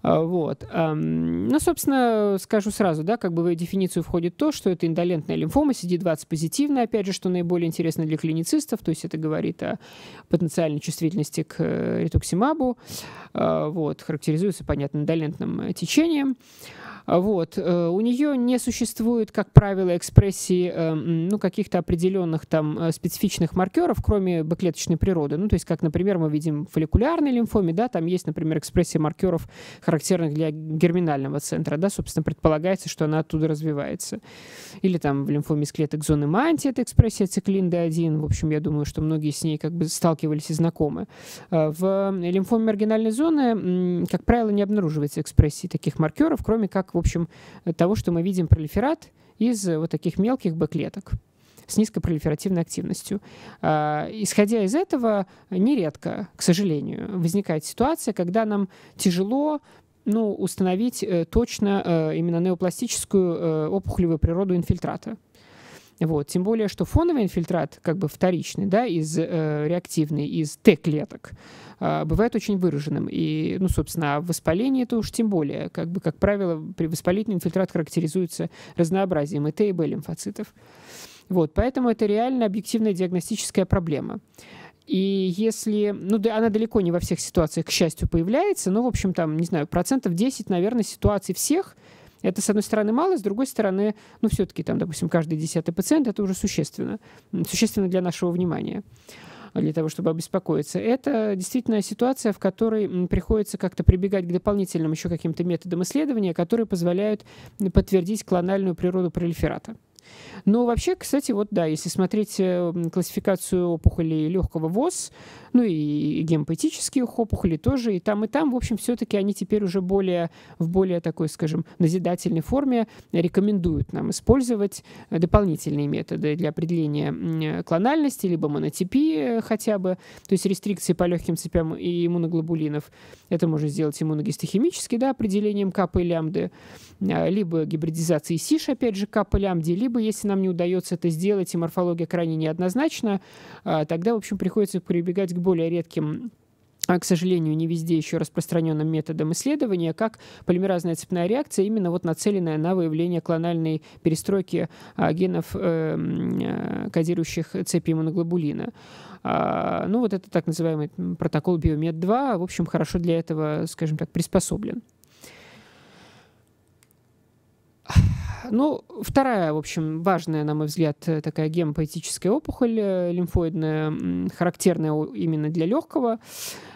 А, вот. Ну, собственно, скажу сразу, да, как бы в дефиницию входит то, что это индолентная лимфома, CD20 позитивная, опять же, что наиболее интересно для клиницистов, то есть это говорит о потенциальной чувствительности к э, ретуксимабу, а, вот, характеризуется, понятно, индолентным течением. А, вот. Э, у нее не существует, как правило, экспрессии э, ну, каких-то определенных там э, специфичных маркеров, кроме бэклеточной природы. Ну, то есть, как, например, мы видим в фолликулярной лимфоме, да, там есть, например, экспрессия маркеров, для герминального центра, да, собственно, предполагается, что она оттуда развивается. Или там в лимфоме из клеток зоны манти, это экспрессия циклин D1, в общем, я думаю, что многие с ней как бы сталкивались и знакомы. В лимфоме маргинальной зоны, как правило, не обнаруживается экспрессии таких маркеров, кроме как в общем, того, что мы видим пролиферат из вот таких мелких Б-клеток с низкой пролиферативной активностью. А, исходя из этого, нередко, к сожалению, возникает ситуация, когда нам тяжело ну, установить э, точно э, именно неопластическую э, опухолевую природу инфильтрата. Вот. Тем более, что фоновый инфильтрат, как бы вторичный, да, из э, реактивный, из Т-клеток, э, бывает очень выраженным. И, ну, собственно, а в воспалении это уж тем более. Как бы, как правило, при воспалительный инфильтрат характеризуется разнообразием и Т, и Б лимфоцитов. Вот, поэтому это реально объективная диагностическая проблема. И если, ну, да, она далеко не во всех ситуациях, к счастью, появляется, но, в общем, там, не знаю, процентов 10, наверное, ситуаций всех – это, с одной стороны, мало, с другой стороны, ну, все-таки там, допустим, каждый десятый пациент, это уже существенно, существенно для нашего внимания для того, чтобы обеспокоиться. Это действительно ситуация, в которой приходится как-то прибегать к дополнительным еще каким-то методам исследования, которые позволяют подтвердить клональную природу пролиферата. Но вообще, кстати, вот да, если смотреть э, классификацию опухолей легкого ВОЗ, ну и гемопатических опухолей тоже, и там, и там, в общем, все-таки они теперь уже более, в более такой, скажем, назидательной форме рекомендуют нам использовать дополнительные методы для определения клональности, либо монотипии хотя бы, то есть рестрикции по легким цепям и иммуноглобулинов. Это можно сделать иммуногистохимически, да, определением капа и лямбды, а, либо гибридизацией СИШ, опять же, капа лямбди, либо, если нам не удается это сделать, и морфология крайне неоднозначна, а, тогда, в общем, приходится прибегать к более редким а, к сожалению, не везде еще распространенным методом исследования, как полимеразная цепная реакция, именно вот нацеленная на выявление клональной перестройки а, генов, э, кодирующих цепи иммуноглобулина. А, ну, вот это так называемый протокол Биомед-2, в общем, хорошо для этого, скажем так, приспособлен. Ну, вторая, в общем, важная, на мой взгляд, э, такая гемопоэтическая опухоль э, лимфоидная, характерная именно для легкого,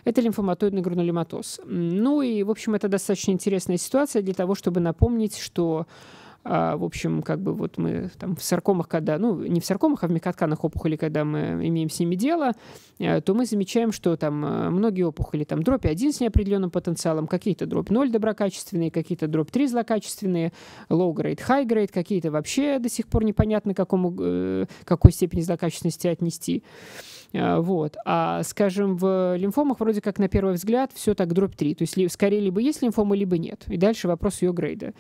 это лимфоматоидный гранулематоз. Ну и, в общем, это достаточно интересная ситуация для того, чтобы напомнить, что в общем, как бы вот мы там в саркомах, когда, ну, не в саркомах, а в мекотканных опухолей, когда мы имеем с ними дело, э, то мы замечаем, что там э, многие опухоли, там дробь 1 с неопределенным потенциалом, какие-то дробь 0 доброкачественные, какие-то дробь 3 злокачественные, low grade, high grade, какие-то вообще до сих пор непонятно, какому, э, какой степени злокачественности отнести. А, вот. А, скажем, в лимфомах вроде как на первый взгляд все так дробь 3. То есть скорее либо есть лимфома, либо нет. И дальше вопрос ее грейда.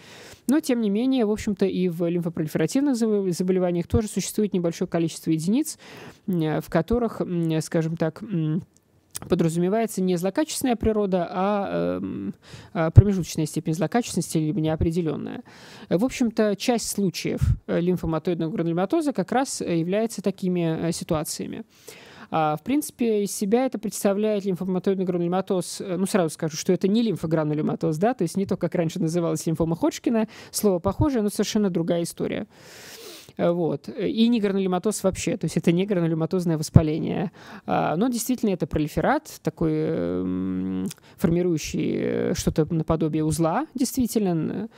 Но, тем не менее, в общем-то, и в лимфопролиферативных заболеваниях тоже существует небольшое количество единиц, в которых, скажем так, подразумевается не злокачественная природа, а э, промежуточная степень злокачественности, либо неопределенная. В общем-то, часть случаев э, лимфоматоидного гранулематоза как раз является такими э, ситуациями. А, в принципе, из себя это представляет лимфоматоидный гранулематоз. Э, ну, сразу скажу, что это не лимфогранулематоз, да, то есть не то, как раньше называлась лимфома Ходжкина, слово похожее, но совершенно другая история. Э, вот. И не гранулематоз вообще, то есть это не гранулематозное воспаление. А, но действительно это пролиферат, такой эм, формирующий э, что-то наподобие узла, действительно.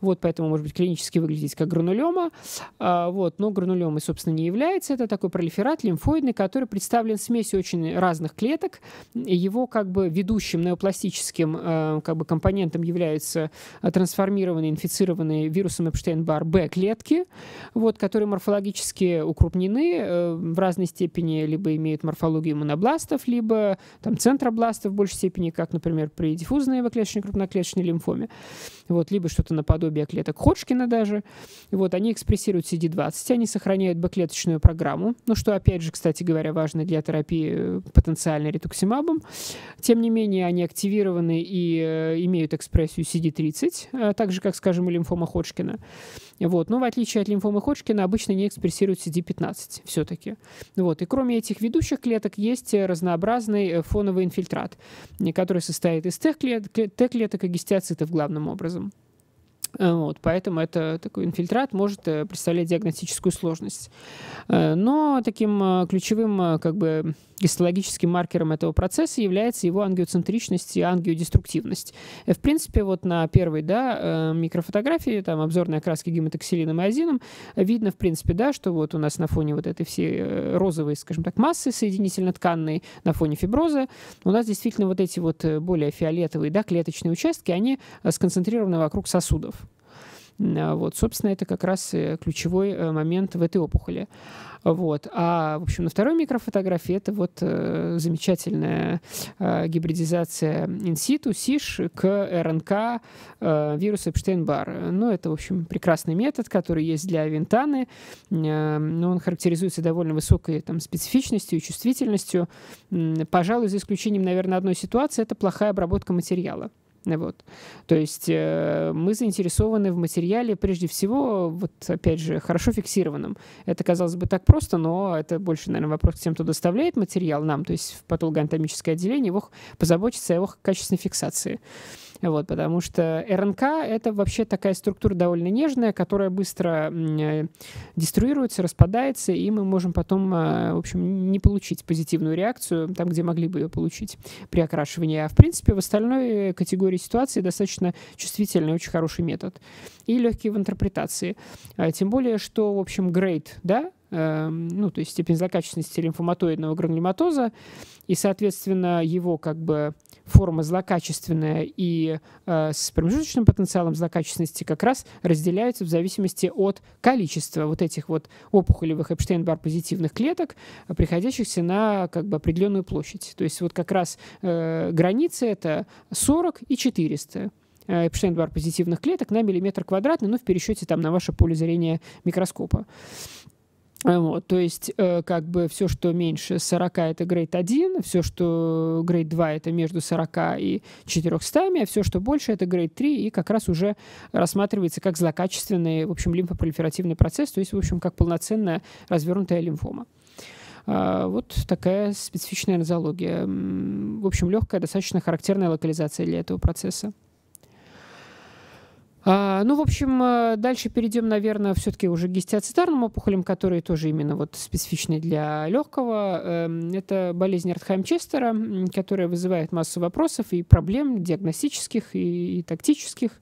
Вот, поэтому может быть клинически выглядеть как гранулема, а, вот, но гранулемой, собственно, не является. Это такой пролиферат лимфоидный, который представлен смесью очень разных клеток. Его как бы ведущим неопластическим э, как бы компонентом являются трансформированные, инфицированные вирусом Эпштейн-Бар Б-клетки, вот, которые морфологически укрупнены э, в разной степени, либо имеют морфологию монобластов, либо там центробластов в большей степени, как, например, при диффузной клеточной крупноклеточной лимфоме, вот, либо что-то наподобие клеток Ходжкина даже. Вот, они экспрессируют CD20, они сохраняют Б-клеточную программу, ну, что, опять же, кстати говоря, важно для терапии э, потенциальной ретуксимабом. Тем не менее, они активированы и э, имеют экспрессию CD30, э, так же, как, скажем, и лимфома Ходжкина. Вот. Но в отличие от лимфомы Ходжкина, обычно не экспрессируют CD15 все-таки. Вот. И кроме этих ведущих клеток есть разнообразный фоновый инфильтрат, который состоит из Т-клеток и гистиоцитов главным образом. Э, вот, поэтому это такой инфильтрат может э, представлять диагностическую сложность. Э, но таким ключевым как бы гистологическим маркером этого процесса является его ангиоцентричность и ангиодеструктивность. В принципе, вот на первой да, микрофотографии, там обзорной окраски гематоксилином и азином, видно, в принципе, да, что вот у нас на фоне вот этой всей розовой, скажем так, массы соединительно-тканной, на фоне фиброза, у нас действительно вот эти вот более фиолетовые да, клеточные участки, они сконцентрированы вокруг сосудов. А, вот, собственно, это как раз э, ключевой э, момент в этой опухоли. Вот. А, в общем, на второй микрофотографии это вот э, замечательная э, гибридизация инситу, СИШ к РНК э, вируса Эпштейн-Бар. Ну, это, в общем, прекрасный метод, который есть для винтаны. Э, но он характеризуется довольно высокой там, специфичностью и чувствительностью. Пожалуй, за исключением, наверное, одной ситуации, это плохая обработка материала. Вот. То есть э, мы заинтересованы в материале прежде всего, вот опять же, хорошо фиксированном. Это, казалось бы, так просто, но это больше, наверное, вопрос к тем, кто доставляет материал нам, то есть в патологоанатомическое отделение, его позаботиться о его качественной фиксации. Вот, потому что РНК — это вообще такая структура довольно нежная, которая быстро э, деструируется, распадается, и мы можем потом, э, в общем, не получить позитивную реакцию там, где могли бы ее получить при окрашивании. А в принципе в остальной категории ситуации достаточно чувствительный, очень хороший метод. И легкий в интерпретации. А, тем более, что, в общем, грейд, да, Эм, ну, то есть степень злокачественности лимфоматоидного гранулематоза, и, соответственно, его как бы форма злокачественная и э, с промежуточным потенциалом злокачественности как раз разделяются в зависимости от количества вот этих вот опухолевых Эпштейн-Бар позитивных клеток, приходящихся на как бы определенную площадь. То есть вот как раз э, границы это 40 и 400. Э, Эпштейн-Бар позитивных клеток на миллиметр квадратный, ну, в пересчете там на ваше поле зрения микроскопа. Вот, то есть, э, как бы все, что меньше 40, это грейд 1, все, что грейд 2, это между 40 и 400, а все, что больше, это грейд 3, и как раз уже рассматривается как злокачественный, в общем, лимфопролиферативный процесс, то есть, в общем, как полноценная развернутая лимфома. А, вот такая специфичная нозология. В общем, легкая, достаточно характерная локализация для этого процесса. А, ну, в общем, э, дальше перейдем, наверное, все-таки уже к гистиоцитарным опухолям, которые тоже именно вот специфичны для легкого. Эм, это болезнь Артхайм-Честера, которая вызывает массу вопросов и проблем диагностических и, и тактических.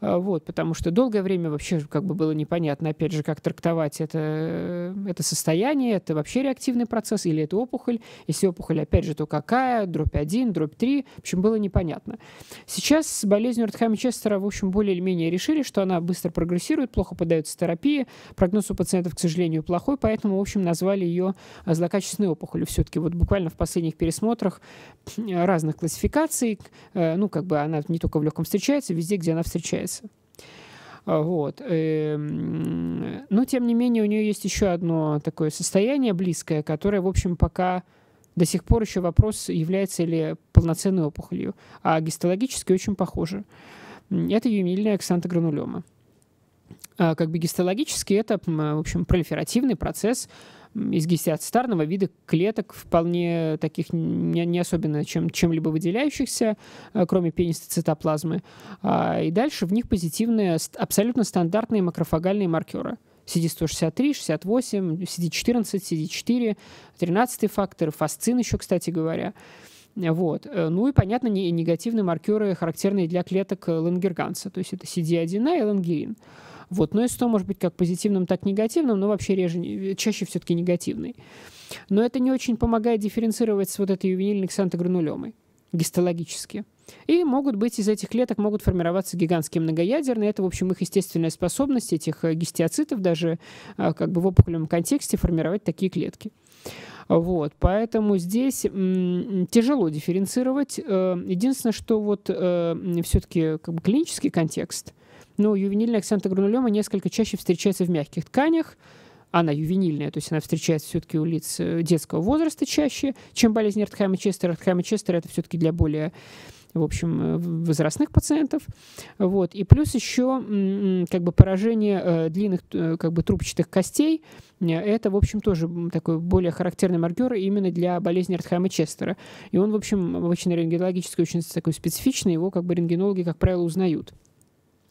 А, вот, потому что долгое время вообще как бы было непонятно, опять же, как трактовать это, это состояние, это вообще реактивный процесс или это опухоль. Если опухоль, опять же, то какая, дробь 1, дробь 3, в общем, было непонятно. Сейчас с болезнью Ротхайма-Честера, в общем, более или менее решили, что она быстро прогрессирует, плохо поддается терапии, прогноз у пациентов, к сожалению, плохой, поэтому, в общем, назвали ее злокачественной опухолью. Все-таки вот буквально в последних пересмотрах разных классификаций, э, ну, как бы она не только в легком встречается, везде, где она встречается является. А, вот. Эм, но, тем не менее, у нее есть еще одно такое состояние близкое, которое, в общем, пока до сих пор еще вопрос, является ли полноценной опухолью. А гистологически очень похоже. Это ювенильная аксантогранулема. А как бы гистологически это, в общем, пролиферативный процесс из гистиоцитарного вида клеток, вполне таких не, не особенно чем, чем-либо выделяющихся, э, кроме пенистой цитоплазмы. А, и дальше в них позитивные, абсолютно стандартные макрофагальные маркеры. CD163, 68, CD14, CD4, 13 фактор, фасцин еще, кстати говоря. Вот. Ну и, понятно, негативные маркеры, характерные для клеток лангерганса, то есть это CD1А и лангерин. Вот. Но СТО может быть как позитивным, так и негативным, но вообще реже, чаще все-таки негативный. Но это не очень помогает дифференцировать с вот этой ювенильной ксантогранулемой гистологически. И могут быть из этих клеток могут формироваться гигантские многоядерные. Это, в общем, их естественная способность этих э, гистиоцитов даже э, как бы в опухолевом контексте формировать такие клетки. Вот, поэтому здесь тяжело дифференцировать. Э, единственное, что вот э, все-таки как бы клинический контекст, ну, ювенильная акцентогранулема несколько чаще встречается в мягких тканях, она ювенильная, то есть она встречается все-таки у лиц э, детского возраста чаще, чем болезнь Эртхайма Честера. Эртхайма Честера это все-таки для более в общем, э, возрастных пациентов. Вот. И плюс еще как бы поражение э, длинных как бы трубчатых костей. Это, в общем, тоже такой более характерный маркер именно для болезни Артхайма Честера. И он, в общем, обычно рентгенологически очень такой специфичный, его как бы рентгенологи, как правило, узнают.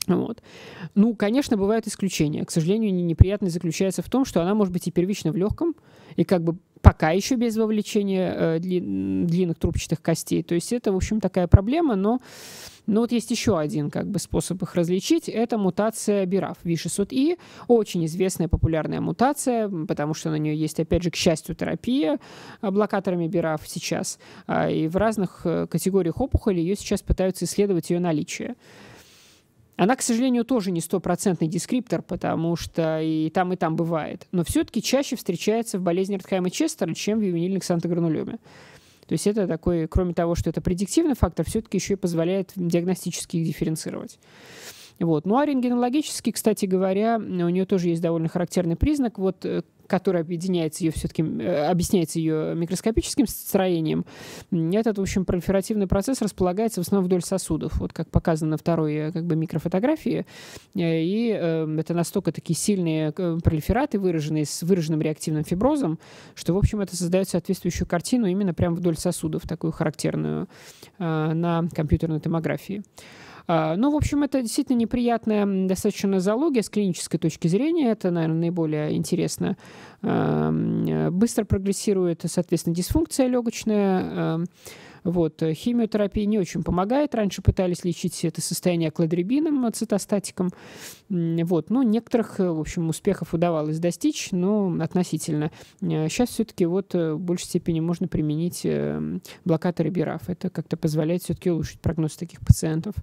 Вот. Ну, конечно, бывают исключения. К сожалению, неприятность заключается в том, что она может быть и первично в легком, и как бы пока еще без вовлечения э, дли, длинных трубчатых костей. То есть это, в общем, такая проблема, но, но вот есть еще один как бы, способ их различить. Это мутация BRAF V600I. Очень известная популярная мутация, потому что на нее есть, опять же, к счастью, терапия блокаторами BRAF сейчас. А, и в разных э, категориях опухоли ее сейчас пытаются исследовать ее наличие. Она, к сожалению, тоже не стопроцентный дескриптор, потому что и там, и там бывает. Но все-таки чаще встречается в болезни Ртхайма Честера, чем в ювенильной ксантогранулеме. То есть это такой, кроме того, что это предиктивный фактор, все-таки еще и позволяет диагностически их дифференцировать. Вот. Ну а рентгенологически, кстати говоря, у нее тоже есть довольно характерный признак. Вот который объединяется ее все-таки, э, объясняется ее микроскопическим строением, этот, в общем, пролиферативный процесс располагается в основном вдоль сосудов, вот как показано на второй э, как бы микрофотографии, э, и это настолько такие сильные пролифераты, выраженные с выраженным реактивным фиброзом, что, в общем, это создает соответствующую картину именно прямо вдоль сосудов, такую характерную на компьютерной томографии. А, ну, в общем, это действительно неприятная достаточно зоология с клинической точки зрения. Это, наверное, наиболее интересно. Быстро прогрессирует, соответственно, дисфункция легочная. Вот. Химиотерапия не очень помогает. Раньше пытались лечить это состояние кладрибином, цитостатиком. Вот. Но некоторых, в общем, успехов удавалось достичь, но относительно. Сейчас все-таки вот в большей степени можно применить э, блокаторы БИРАФ. Это как-то позволяет все-таки улучшить прогноз таких пациентов.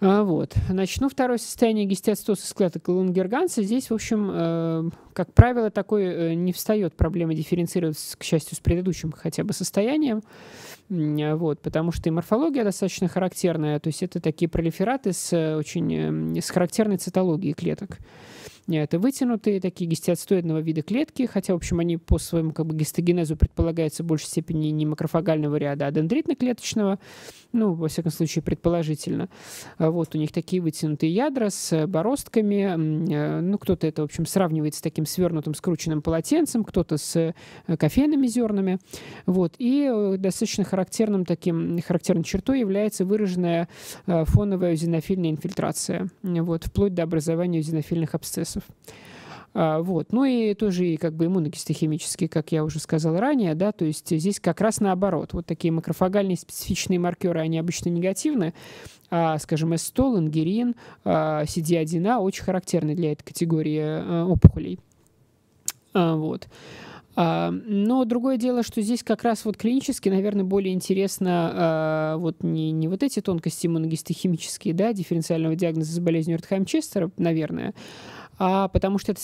А, вот. Значит, ну, второе состояние гистиоцитоза склеток лунгерганса. Здесь, в общем, э, как правило, такой э, не встает проблема дифференцироваться, к счастью, с предыдущим хотя бы состоянием. Вот, потому что и морфология достаточно характерная. То есть это такие пролифераты с э, очень э, с характерной цитологией клеток. Это вытянутые такие гистиоцитоидного вида клетки, хотя, в общем, они по своему как бы, гистогенезу предполагаются в большей степени не макрофагального ряда, а дендритно-клеточного, ну, во всяком случае, предположительно. А вот у них такие вытянутые ядра с бороздками, э, ну, кто-то это, в общем, сравнивает с таким свернутым, скрученным полотенцем, кто-то с э, кофейными зернами, вот, и э, достаточно характерным таким, характерной чертой является выраженная фоновая узинофильная инфильтрация, вот, вплоть до образования узинофильных абсцессов вот. Ну и тоже и как бы иммуногистохимические, как я уже сказал ранее, да, то есть здесь как раз наоборот. Вот такие макрофагальные специфичные маркеры, они обычно негативны, а, скажем, эстол, ангерин, а, CD1А очень характерны для этой категории а, опухолей. А, вот. А, но другое дело, что здесь как раз вот клинически, наверное, более интересно а, вот не, не вот эти тонкости иммуногистохимические, да, дифференциального диагноза с болезнью Ротхайм-Честера, наверное, а потому что это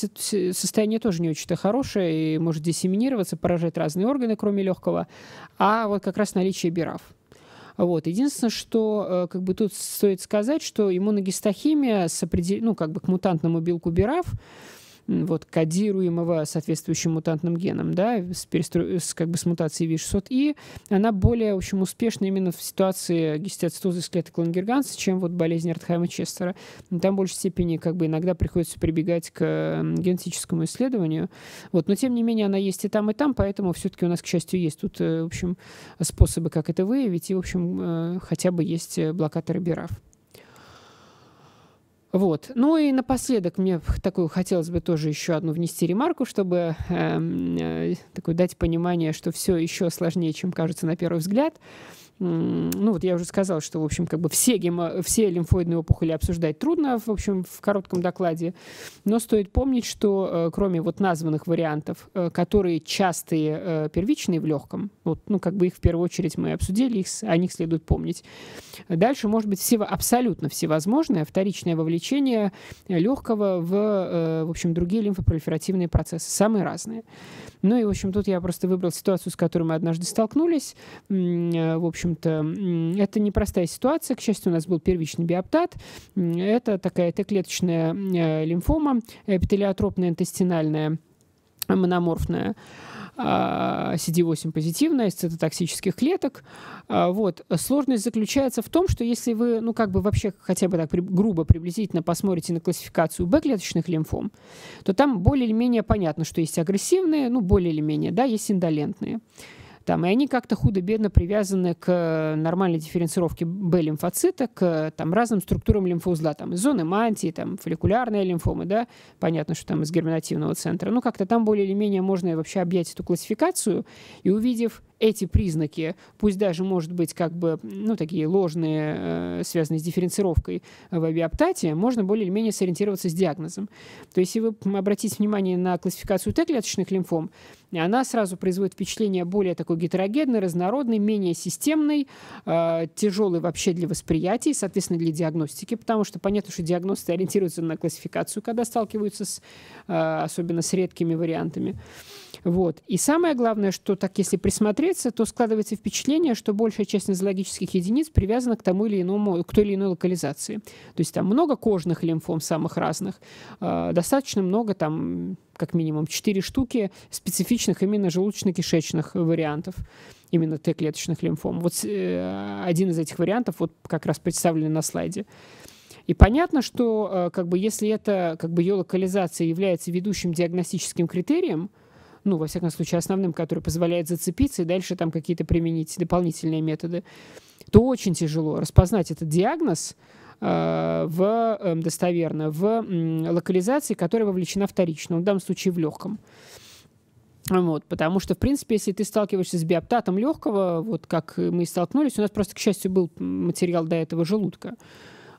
состояние тоже не очень-то хорошее и может диссеминироваться, поражать разные органы, кроме легкого, а вот как раз наличие бирав. Вот. Единственное, что э, как бы тут стоит сказать, что иммуногистохимия с определ... ну, как бы к мутантному белку бирав вот, кодируемого соответствующим мутантным геном, да, с, перестро... с, как бы, с мутацией V600И, она более, в общем, успешна именно в ситуации гистиоцитоза клеток Лангерганса, чем вот болезнь Артхайма Честера. Там в большей степени как бы иногда приходится прибегать к генетическому исследованию. Вот, но тем не менее она есть и там, и там, поэтому все-таки у нас, к счастью, есть тут, э, в общем, способы, как это выявить, и, в общем, э, хотя бы есть блокаторы БИРАФ. Вот. Ну и напоследок мне такую хотелось бы тоже еще одну внести ремарку, чтобы эм, э, такое дать понимание, что все еще сложнее, чем кажется на первый взгляд ну вот я уже сказал, что, в общем, как бы все, гемо, все лимфоидные опухоли обсуждать трудно, в общем, в коротком докладе, но стоит помнить, что э, кроме вот названных вариантов, э, которые частые э, первичные в легком, вот, ну как бы их в первую очередь мы обсудили, их, о них следует помнить. Дальше может быть все, абсолютно всевозможное вторичное вовлечение легкого в, в общем, другие лимфопролиферативные процессы, самые разные. Ну и, в общем, тут я просто выбрал ситуацию, с которой мы однажды столкнулись. В общем-то, это непростая ситуация. К счастью, у нас был первичный биоптат. Это такая Т-клеточная э, лимфома, эпителиотропная интестинальная, мономорфная. CD8 позитивная из цитотоксических клеток. А, вот. Сложность заключается в том, что если вы, ну, как бы вообще хотя бы так грубо приблизительно посмотрите на классификацию Б-клеточных лимфом, то там более или менее понятно, что есть агрессивные, ну, более или менее, да, есть индолентные. Там, и они как-то худо-бедно привязаны к нормальной дифференцировке Б-лимфоцита, к там, разным структурам лимфоузла, там, из зоны мантии, там, фолликулярные лимфомы, да, понятно, что там из герминативного центра. Ну, как-то там более или менее можно вообще объять эту классификацию, и увидев эти признаки, пусть даже, может быть, как бы, ну, такие ложные, э, связанные с дифференцировкой в биоптате, можно более или менее сориентироваться с диагнозом. То есть, если вы обратите внимание на классификацию Т-клеточных лимфом, она сразу производит впечатление более такой гетерогенной, разнородной, менее системной, э, тяжелой вообще для восприятия, соответственно, для диагностики, потому что понятно, что диагносты ориентируются на классификацию, когда сталкиваются с, э, особенно с редкими вариантами. Вот. И самое главное, что так если присмотреться, то складывается впечатление, что большая часть нозологических единиц привязана к тому или иному, к той или иной локализации. То есть там много кожных лимфом самых разных, э, достаточно много там как минимум 4 штуки специфичных именно желудочно-кишечных вариантов именно Т-клеточных лимфом. Вот э, один из этих вариантов вот как раз представлен на слайде. И понятно, что э, как бы если это как бы ее локализация является ведущим диагностическим критерием, ну, во всяком случае, основным, который позволяет зацепиться и дальше там какие-то применить дополнительные методы, то очень тяжело распознать этот диагноз э, в, э, достоверно в локализации, которая вовлечена вторично, в данном случае в легком. Вот, потому что, в принципе, если ты сталкиваешься с биоптатом легкого, вот как мы и столкнулись, у нас просто, к счастью, был материал до этого желудка,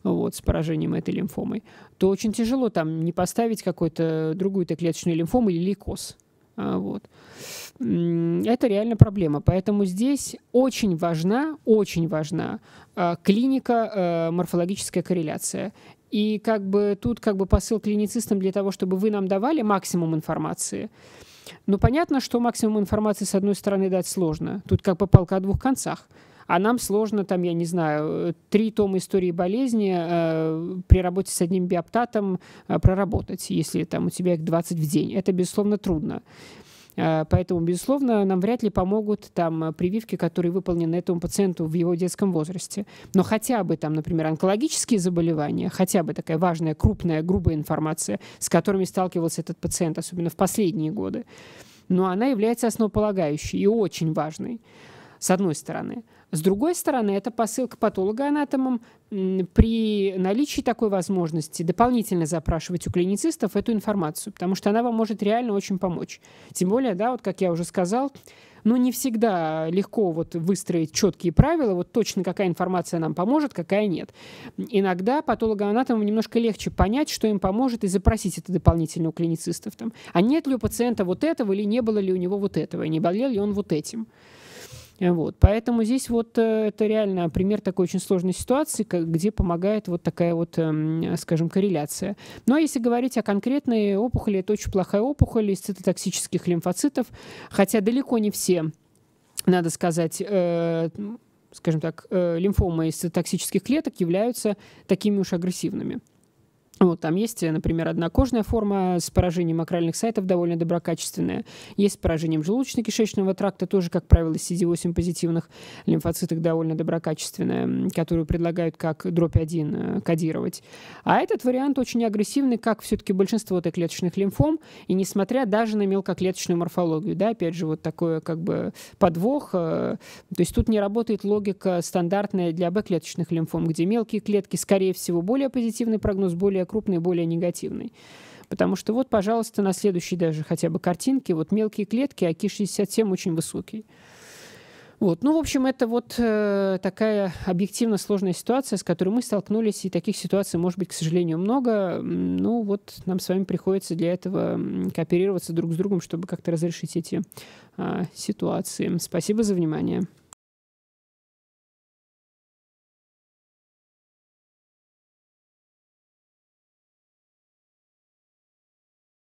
вот, с поражением этой лимфомой, то очень тяжело там не поставить какую-то другую клеточную лимфому или лейкоз. А, вот. Это реально проблема. Поэтому здесь очень важна, очень важна а, клиника, а, морфологическая корреляция. И как бы тут как бы посыл клиницистам для того, чтобы вы нам давали максимум информации. Ну, понятно, что максимум информации, с одной стороны, дать сложно. Тут как бы палка о двух концах. А нам сложно, там, я не знаю, три тома истории болезни э, при работе с одним биоптатом э, проработать, если там у тебя их 20 в день. Это, безусловно, трудно. Э, поэтому, безусловно, нам вряд ли помогут там прививки, которые выполнены этому пациенту в его детском возрасте. Но хотя бы там, например, онкологические заболевания, хотя бы такая важная, крупная, грубая информация, с которыми сталкивался этот пациент, особенно в последние годы, но она является основополагающей и очень важной, с одной стороны. С другой стороны, это посыл к патологоанатомам при наличии такой возможности дополнительно запрашивать у клиницистов эту информацию, потому что она вам может реально очень помочь. Тем более, да, вот как я уже сказал, ну, не всегда легко вот выстроить четкие правила, вот точно какая информация нам поможет, какая нет. Иногда патологоанатомам немножко легче понять, что им поможет, и запросить это дополнительно у клиницистов. Там. А нет ли у пациента вот этого, или не было ли у него вот этого, не болел ли он вот этим. Вот. Поэтому здесь вот э, это реально пример такой очень сложной ситуации, где помогает вот такая вот, эм, скажем, корреляция. Ну а если говорить о конкретной опухоли, это очень плохая опухоль из цитотоксических лимфоцитов, хотя далеко не все, надо сказать, э, скажем так, э, лимфомы из цитотоксических клеток являются такими уж агрессивными. Вот, там есть, например, однокожная форма с поражением акральных сайтов, довольно доброкачественная. Есть с поражением желудочно-кишечного тракта, тоже, как правило, CD8 позитивных лимфоцитах довольно доброкачественная, которую предлагают как дробь 1 э, кодировать. А этот вариант очень агрессивный, как все-таки большинство Т-клеточных лимфом, и несмотря даже на мелкоклеточную морфологию. Да, опять же, вот такое как бы подвох. Э, то есть тут не работает логика стандартная для Б-клеточных лимфом, где мелкие клетки, скорее всего, более позитивный прогноз, более более крупный, более негативный. Потому что вот, пожалуйста, на следующей даже хотя бы картинке, вот мелкие клетки, а КИ-67 очень высокий. Вот. Ну, в общем, это вот э, такая объективно сложная ситуация, с которой мы столкнулись, и таких ситуаций, может быть, к сожалению, много. Ну, вот нам с вами приходится для этого кооперироваться друг с другом, чтобы как-то разрешить эти э, ситуации. Спасибо за внимание.